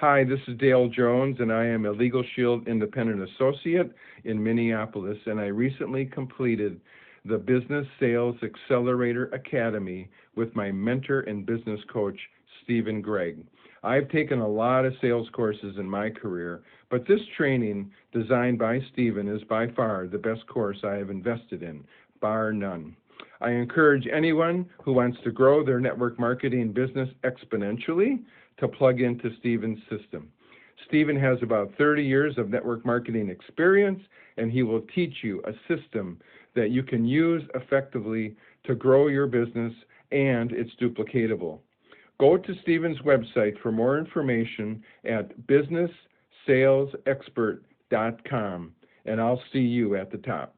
Hi, this is Dale Jones, and I am a Legal Shield Independent Associate in Minneapolis, and I recently completed the Business Sales Accelerator Academy with my mentor and business coach, Stephen Gregg. I've taken a lot of sales courses in my career, but this training designed by Stephen is by far the best course I have invested in, bar none. I encourage anyone who wants to grow their network marketing business exponentially to plug into Stephen's system. Stephen has about 30 years of network marketing experience, and he will teach you a system that you can use effectively to grow your business and it's duplicatable. Go to Stephen's website for more information at businesssalesexpert.com, and I'll see you at the top.